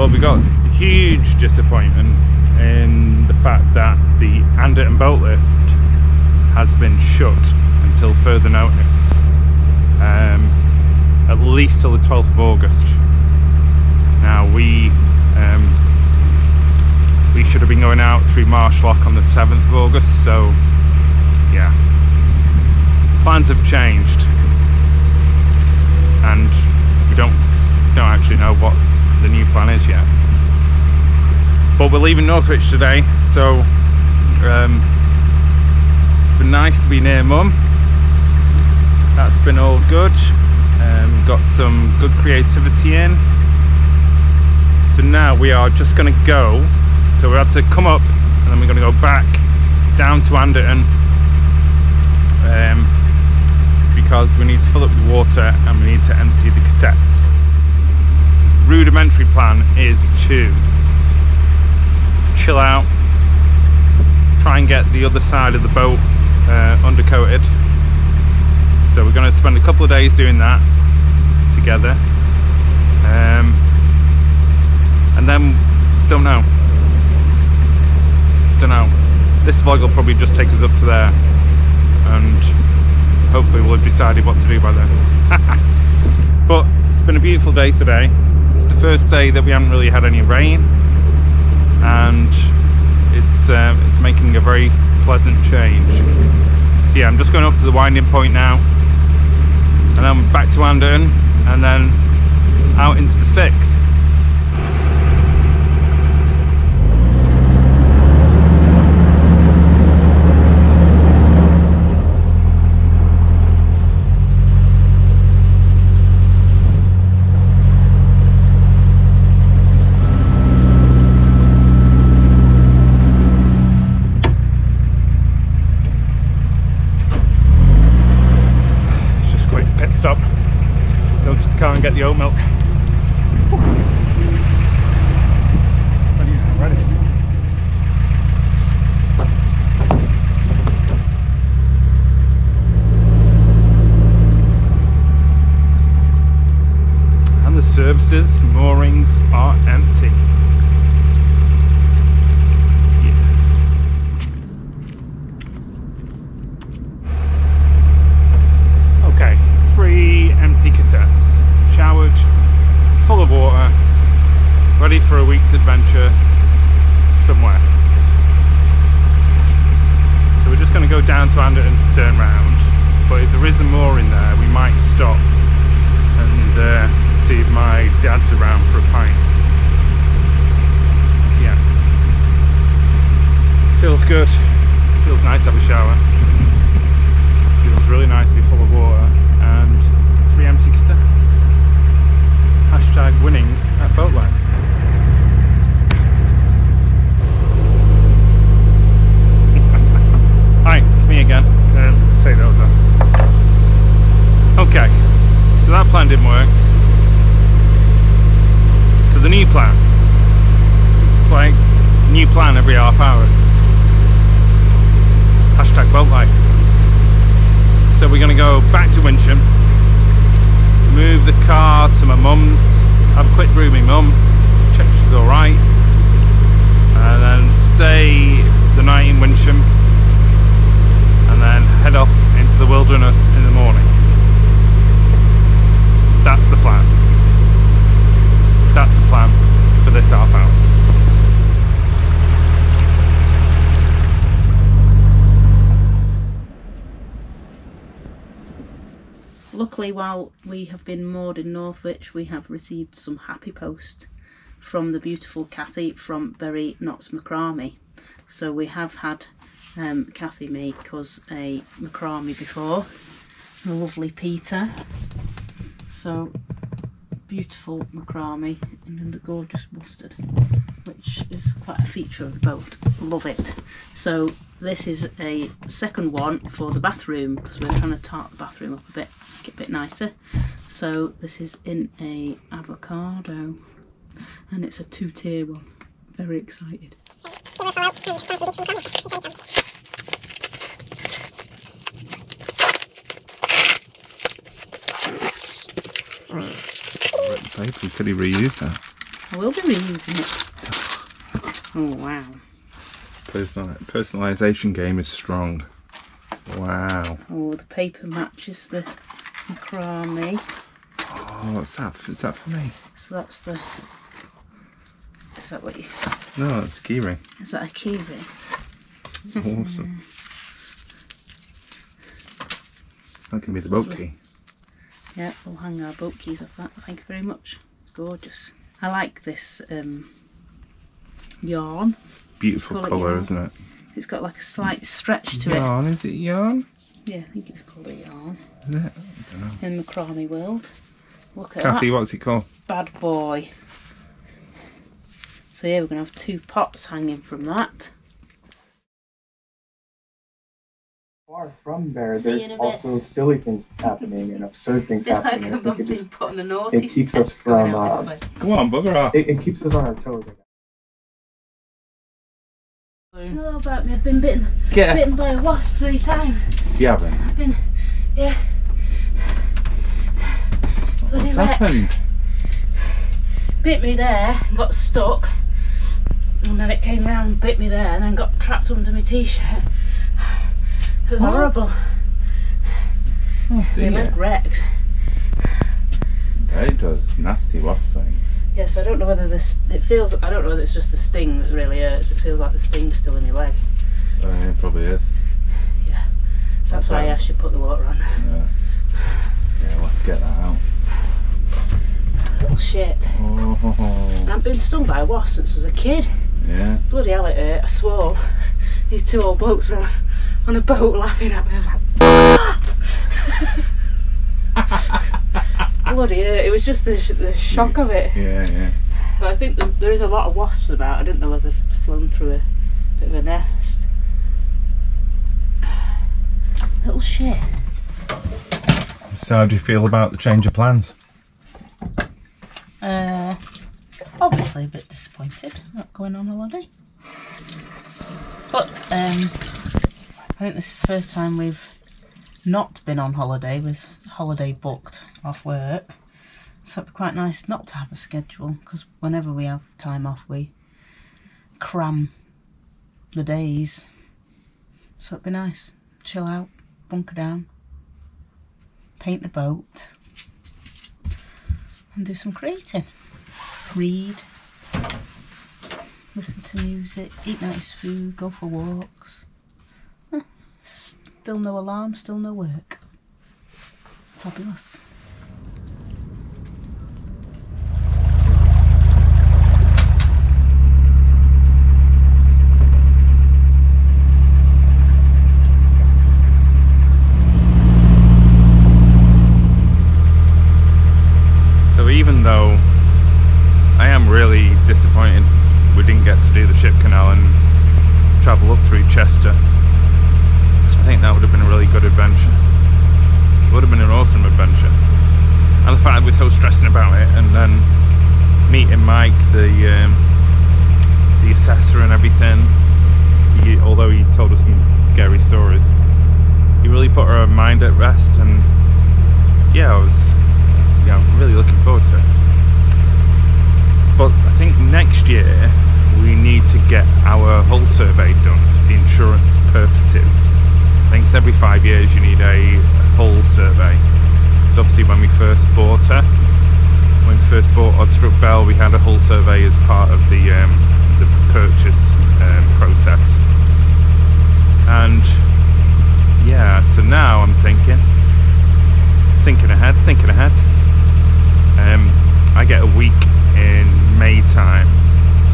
Well, we got huge disappointment in the fact that the Anderton boat lift has been shut until further notice. Um, at least till the 12th of August. Now we um, we should have been going out through Marsh Lock on the 7th of August, so yeah. Plans have changed and we don't don't actually know what the new plan is yet. But we're leaving Northwich today, so um, it's been nice to be near Mum. That's been all good. Um, got some good creativity in. So now we are just going to go. So we had to come up and then we're going to go back down to Anderton um, because we need to fill up the water and we need to empty the cassettes. Rudimentary plan is to chill out, try and get the other side of the boat uh, undercoated. So we're going to spend a couple of days doing that together. Um, and then, don't know. Don't know. This vlog will probably just take us up to there and hopefully we'll have decided what to do by then. but it's been a beautiful day today. First day that we haven't really had any rain and it's uh, it's making a very pleasant change. So yeah, I'm just going up to the winding point now and then back to Anderton and then out into the sticks. It's just a quick pit stop. Go to the car and get the oat milk. And the services moorings are empty. Yeah. Okay, three empty cassettes, showered, full of water, ready for a week's adventure somewhere. So we're just going to go down to Anderton to turn round, but if there is a moor in there, we might stop and uh, see if my dad's around for a pint. So yeah, feels good, feels nice to have a shower feels really nice to be full of water and three empty cassettes. Hashtag winning at boat life. Hi, it's me again. Uh, let's take those off. Okay, so that plan didn't work. So the new plan. It's like new plan every half hour. Hashtag boat life. So we're going to go back to Wincham, move the car to my mum's, have a quick room mum, check she's alright, and then stay the night in Wincham, and then head off into the wilderness in the morning. That's the plan. That's the plan for this half hour. Luckily, while we have been moored in Northwich, we have received some happy post from the beautiful Kathy from Berry Knots Macrame. So we have had um, Kathy make us a macrame before. The lovely Peter. So beautiful macrame in a gorgeous mustard, which is quite a feature of the boat. Love it. So this is a second one for the bathroom because we're trying to tart the bathroom up a bit, make it a bit nicer. So this is in a avocado, and it's a two-tier one. Very excited. Paper, could he reuse that? I will be reusing it. Oh wow. Personal personalization game is strong. Wow. Oh, the paper matches the macrame. Oh, what's that? Is that for me? So that's the. Is that what you? No, it's that's keyring. Is that a kiwi? Awesome. That can be the boat Lovely. key. Yeah, we'll hang our boat keys off that. Thank you very much. It's gorgeous. I like this um, yarn. Beautiful Call it colour, yarn. isn't it? It's got like a slight stretch to it. Yarn, is it yarn? Yeah, I think it's called a yarn Is it? I don't know. in the macrame world. Look at Kathy, that what's it called? bad boy. So yeah, we're gonna have two pots hanging from that. far from there, See there's in bit. also silly things happening and absurd things Feel happening. I I'm think it just put on a it keeps step us from, out uh, this way. Go on, bugger off. it, it keeps us on our toes. I guess. You know about me? I've been bitten, Get bitten by a wasp three times. You haven't. I've been, yeah. Bloody What's Rex. happened? Bit me there and got stuck. And then it came round and bit me there and then got trapped under my t-shirt. It was What? horrible. Oh, dear. leg wrecked. It does. Nasty wasp things. Yeah, so I don't know whether this, it feels, I don't know whether it's just the sting that really hurts, but it feels like the sting's still in my leg. Oh, yeah, it probably is. Yeah. So that's That's why I right. asked you to put the water on. Yeah. Yeah, we'll have to get that out. Little shit. Oh, I've been stung by a wasp since I was a kid. yeah. Bloody hell it hurt. I swore. These two old blokes were on, on a boat laughing at me. I was like, Bloody hurt. It was just the, sh- the shock of it. Yeah, yeah. But I think that there is a lot of wasps about. I didn't know whether they'd flown through a bit of a nest. Little shit. So, how do you feel about the change of plans? Uh, obviously a bit disappointed not going on holiday. But um, I think this is the first time we've not been on holiday with holiday booked off work. So it'd be quite nice not to have a schedule because whenever we have time off, we cram the days. So it'd be nice. Chill out, bunker down, paint the boat, and do some creating. Read, listen to music, eat nice food, go for walks. Still no alarm, still no work. Fabulous. So even though I am really disappointed we didn't get to do the ship canal and travel up through Chester, I think that would have been a really good adventure. It would have been an awesome adventure. And the fact that we're so stressing about it and then meeting Mike, the um, the assessor and everything, he, although he told us some scary stories, he really put our mind at rest and yeah, I was yeah, really looking forward to it. But I think next year we need to get our hull survey done for the insurance purposes. I think it's every five years you need a hull survey. So obviously when we first bought her, when we first bought Oddstruck Bell, we had a hull survey as part of the um, the purchase um, process. And yeah, so now I'm thinking, thinking ahead, thinking ahead. Um, I get a week in May time,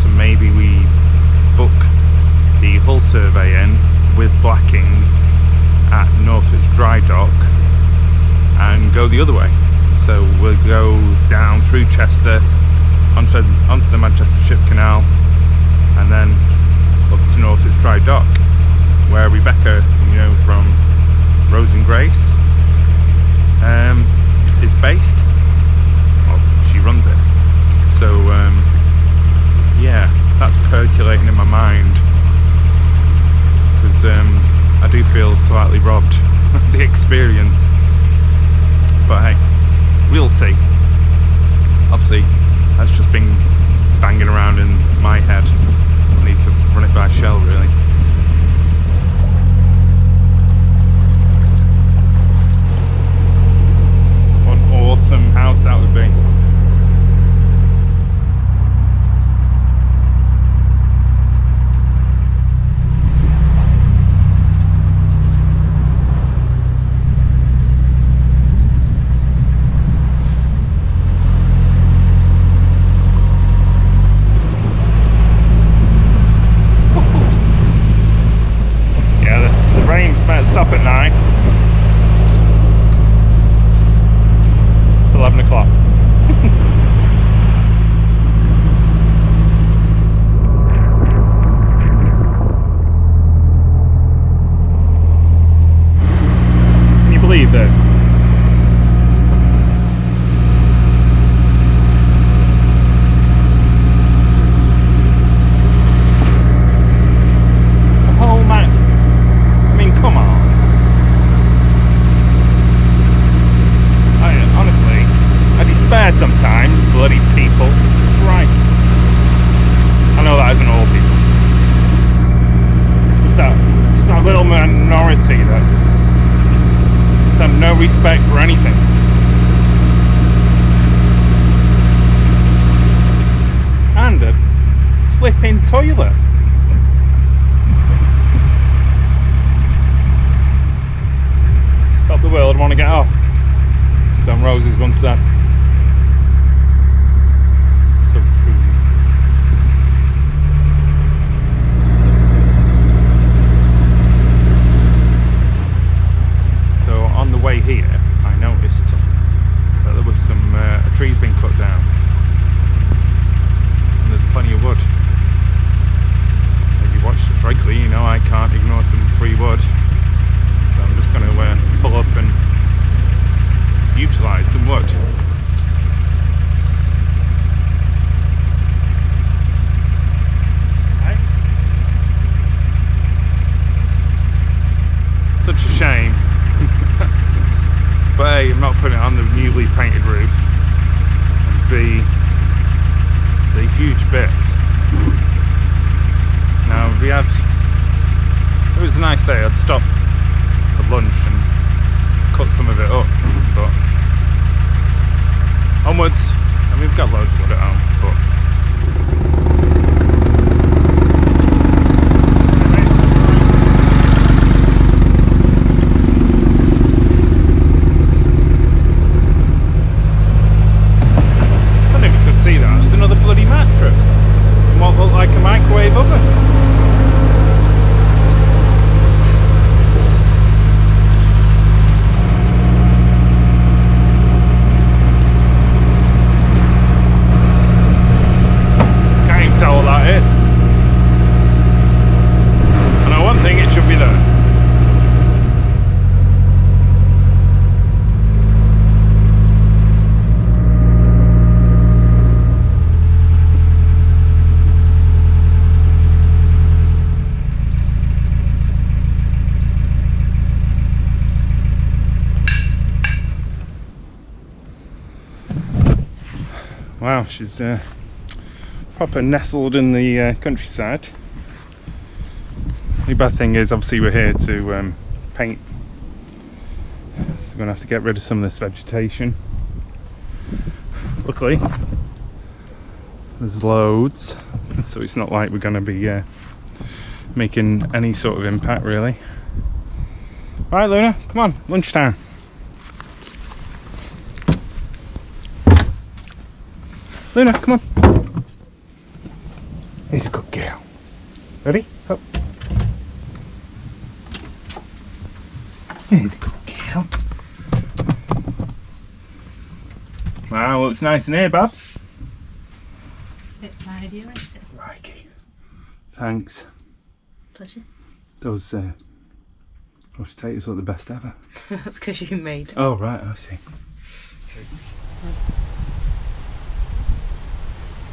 so maybe we book the hull survey in with Blacking at Northwich Dry Dock and go the other way. So we'll go down through Chester, onto, onto the Manchester Ship Canal, and then up to Northwich Dry Dock, where Rebecca, you know, from Rose and Grace, um, is based. Well, she runs it. So, um, yeah, that's percolating in my mind. Because um, I do feel slightly robbed of the experience. But hey, we'll see. Obviously, that's just been banging around in my head. I need to run it by Shell really. An awesome house that would be. Yeah, the, the rain's meant to stop at nine. It's 11 o'clock. Can you believe this? A whole mattress. I mean, come on. I honestly, I despair sometimes, bloody people. Christ. I know that isn't all people. Just that, just that little minority that just have no respect for anything. And a flipping toilet. Stop the world, I want to get off. Stone Roses once said. So true. So on the way here, I noticed that there was some uh, a tree's been cut down, and there's plenty of wood. If you watched it regularly, you know I can't ignore some free wood. So I'm just going to uh, pull up and utilise some wood. Such a shame. but I'm not putting it on the newly painted roof. And B, the huge bit. Now we had it was a nice day. I'd stop for lunch and cut some of it up, but onwards. I mean, we've got loads of wood at home, but I don't know if you could see that. There's another bloody mattress. in What looked like a microwave oven. Can't even tell what that is. I know one thing, it should be there. She's uh, proper nestled in the uh, countryside. The bad thing is, obviously, we're here to um, paint, so we're gonna have to get rid of some of this vegetation. Luckily, there's loads, so it's not like we're gonna be uh, making any sort of impact, really. All right, Luna, come on, lunchtime. Luna, come on. He's a good girl. Ready? Up. He's a good girl. Wow, looks nice in here, Babs. Bit tidy, isn't it? Crikey. Thanks. Pleasure. Those uh, those potatoes look the best ever. That's because you made. Oh right, I see.